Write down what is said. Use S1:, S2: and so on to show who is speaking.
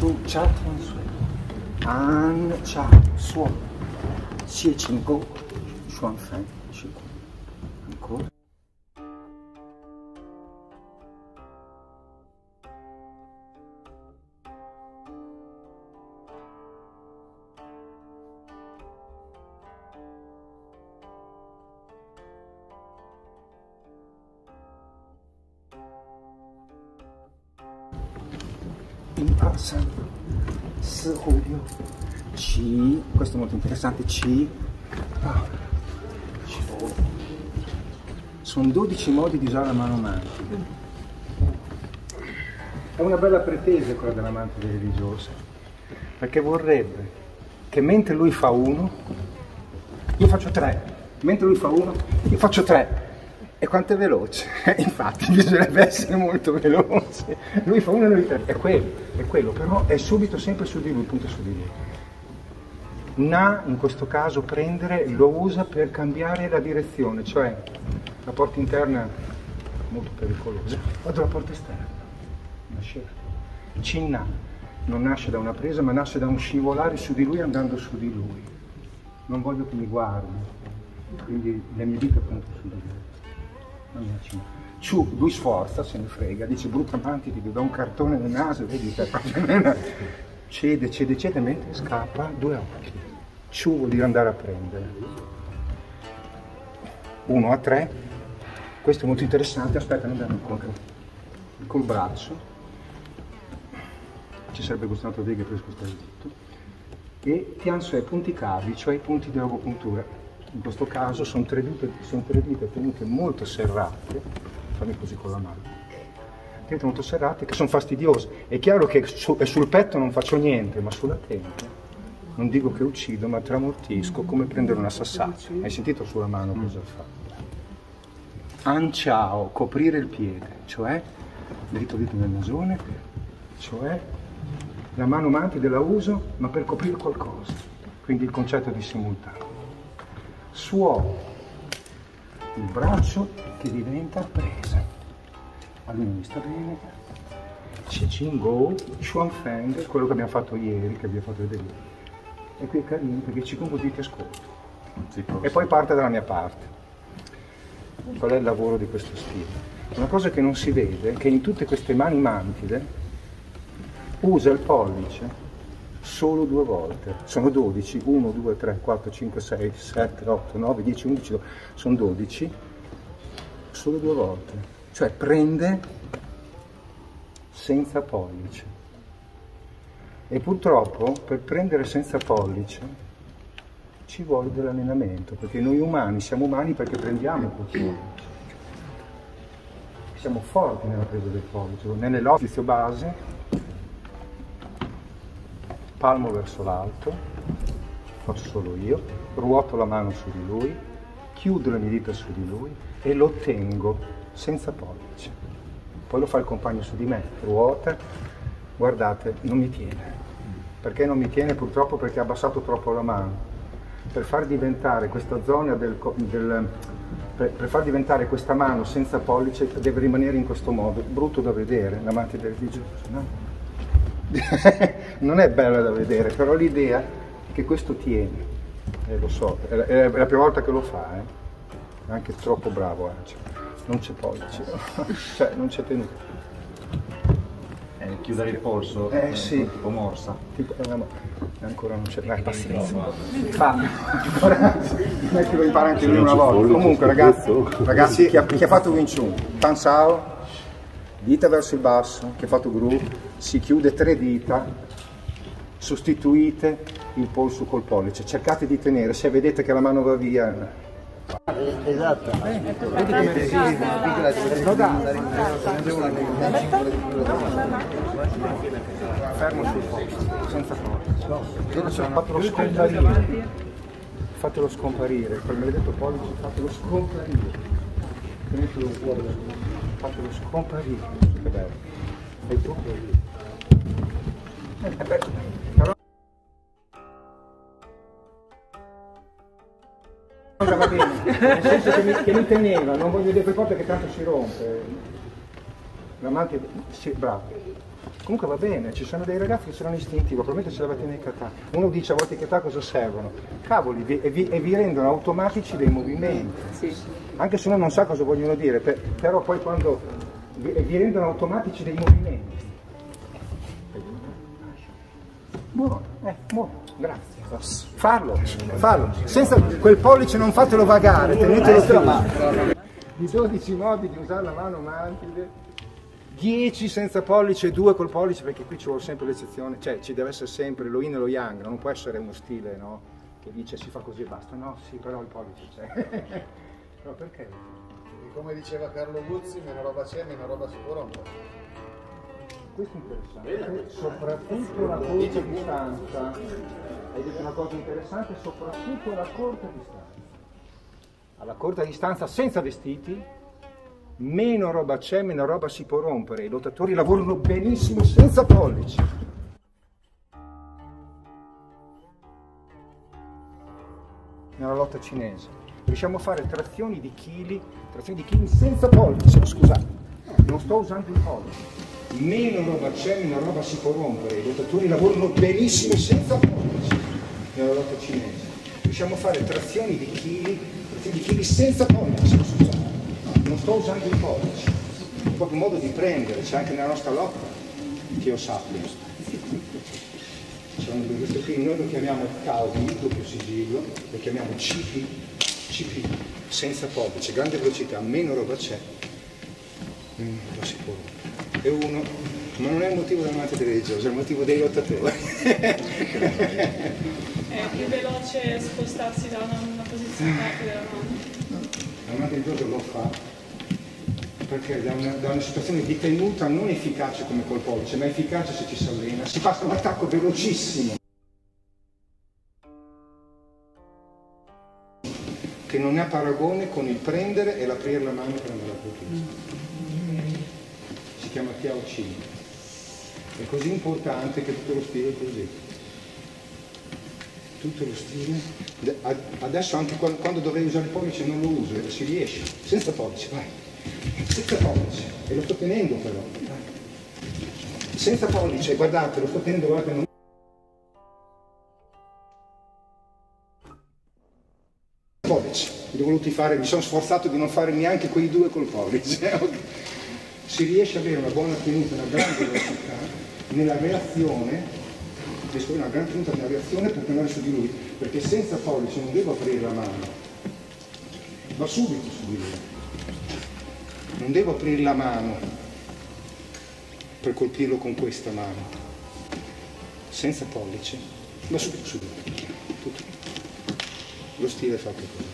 S1: Chúng cha thông xuệ, an cha. In C questo è molto interessante C. Ah, C sono 12 modi di usare la mano mantide è una bella pretesa quella della mantide religiosa perché vorrebbe che mentre lui fa uno io faccio tre. Mentre lui fa uno io faccio tre e quanto è veloce? Infatti bisognerebbe essere molto veloce. Lui fa uno e noi tre. È quello, è quello, però è subito sempre su di lui, punto su di lui. Na, in questo caso, prendere, lo usa per cambiare la direzione, cioè la porta interna molto pericolosa. Vado alla porta esterna. Nasce. Cinna non nasce da una presa, ma nasce da un scivolare su di lui andando su di lui. Non voglio che mi guardi, quindi le mie dita puntano su di lui. Ciu, lui sforza, se ne frega, dice brutta mantide, ti do un cartone nel naso, vedi, cede, cede, cede, mentre scappa, due occhi. Ciu vuol dire andare a prendere. Uno a tre, questo è molto interessante, aspetta, non andiamo incontro. Col braccio, ci sarebbe questo altro riga per spostare tutto, e Tian Sue punti cavi, cioè i punti dell'agopuntura in questo caso sono tre dita, sono tre dita tenute molto serrate, fammi così con la mano, tenute molto serrate che sono fastidiose. È chiaro che su, sul petto non faccio niente, ma sulla tempia non dico che uccido, ma tramortisco come prendere una sassaccia. Hai sentito sulla mano cosa fa? Anciao, coprire il piede, cioè dritto dito nel nasone, cioè la mano mantide la uso ma per coprire qualcosa, quindi il concetto di simultaneo suo il braccio che diventa presa. A lui non mi sta bene. Jing Go, Xuan Feng, quello che abbiamo fatto ieri, che vi ho fatto vedere. E qui è carino perché ci Kung ti ascolto. E poi parte dalla mia parte. Qual è il lavoro di questo stile? Una cosa che non si vede è che in tutte queste mani mantide usa il pollice solo due volte. Sono 12, 1, 2, 3, 4, 5, 6, 7, 8, 9, 10, 11, 12. sono 12, solo due volte. Cioè prende senza pollice. E purtroppo per prendere senza pollice ci vuole dell'allenamento, perché noi umani siamo umani perché prendiamo col pollice. Siamo forti nella presa del pollice, nell'esercizio base palmo verso l'alto, faccio solo io, ruoto la mano su di lui, chiudo le mie dita su di lui e lo tengo senza pollice. Poi lo fa il compagno su di me, ruota, guardate, non mi tiene. Perché non mi tiene? Purtroppo perché ha abbassato troppo la mano. Per far diventare questa zona del, del per, per, far diventare questa mano senza pollice deve rimanere in questo modo, brutto da vedere, l'amante del religioso, no? non è bella da vedere, però l'idea è che questo tiene, eh, lo so, è la, è la, prima volta che lo fa, eh. è anche troppo bravo Anci, non c'è pollice, cioè non c'è tenuto.
S2: Eh, chiudere il polso,
S1: eh, sì.
S2: tipo morsa.
S1: Tipo, eh, ancora non c'è, dai, pazienza. Fa, ancora, non è che lo impara anche lui una volta. Comunque ragazzi, ragazzi chi, ha, chi ha fatto Wing Chun? Tan Sao, dita verso il basso, che ha fatto gru, si chiude tre dita, sostituite il polso col pollice, cercate di tenere, se vedete che la mano va via...
S3: Esatto, vedi come
S1: Fermo sul posto, senza forza. Fatelo scomparire. Fatelo scomparire, quel maledetto pollice fatelo scomparire. Tenetelo fuori fatelo scomparire. Che bello. E tu? Però... va bene, nel senso che mi, che mi teneva, non voglio dire per forza che tanto si rompe. l'amante, sì, bravo. Comunque va bene, ci sono dei ragazzi che sono istintivi, probabilmente ce l'avete nei kata. Uno dice a volte i kata cosa servono? Cavoli, vi, e, vi, e, vi, rendono automatici dei movimenti. Sì. Anche se uno non sa cosa vogliono dire, per, però poi quando vi, vi rendono automatici dei movimenti. Buono, eh, buono, grazie. Farlo, farlo. Senza quel pollice non fatelo vagare, tenetelo chiuso. Di 12 modi di usare la mano mantide 10 senza pollice e 2 col pollice perché qui ci vuole sempre l'eccezione, cioè ci deve essere sempre lo yin e lo yang, non può essere uno stile no? che dice si fa così e basta, no sì però il pollice c'è. però perché?
S3: Perché come diceva Carlo Guzzi, meno roba c'è, meno roba si può rompere.
S1: Questo è interessante, soprattutto la corta distanza, hai detto una cosa interessante, soprattutto la corta distanza. Alla corta distanza senza vestiti meno roba c'è, meno roba si può rompere. I lottatori lavorano benissimo senza pollici. Nella lotta cinese riusciamo a fare trazioni di chili, trazioni di chili senza pollici, scusate, non sto usando il pollice. Meno roba c'è, meno roba si può rompere. I lottatori lavorano benissimo senza pollici nella lotta cinese. Riusciamo a fare trazioni di chili, di chili senza pollici, non sto usando il pollice, è proprio un modo di prendere, c'è anche nella nostra lotta, che io sappia. questo qui noi lo chiamiamo CAUDI, doppio sigillo, lo chiamiamo CP, CP, senza pollice, grande velocità, meno roba c'è, roba si può. E uno, ma non è il motivo dell'amante religioso, è il motivo dei lottatori.
S4: è più veloce spostarsi da una, una posizione all'altra della mano.
S1: L'amante religioso lo fa perché da una, da una, situazione di tenuta non efficace come col pollice, ma efficace se ci si allena, si passa un attacco velocissimo. che non ha paragone con il prendere e l'aprire la mano per andare a colpire. Si chiama Tiao Chi. È così importante che tutto lo stile è così. Tutto lo stile. Adesso anche quando dovrei usare il pollice non lo uso, si riesce. Senza pollice, vai senza pollice, e lo sto tenendo però. Senza pollice, guardate, lo sto tenendo, guardate, non... pollice, li ho voluti fare, mi sono sforzato di non fare neanche quei due col pollice. si riesce ad avere una buona tenuta, una grande velocità nella reazione una grande tenuta nella reazione per tornare su di lui, perché senza pollice non devo aprire la mano, va subito su di lui non devo aprire la mano per colpirlo con questa mano, senza pollice, ma subito, subito, tutto. Lo stile è fatto così.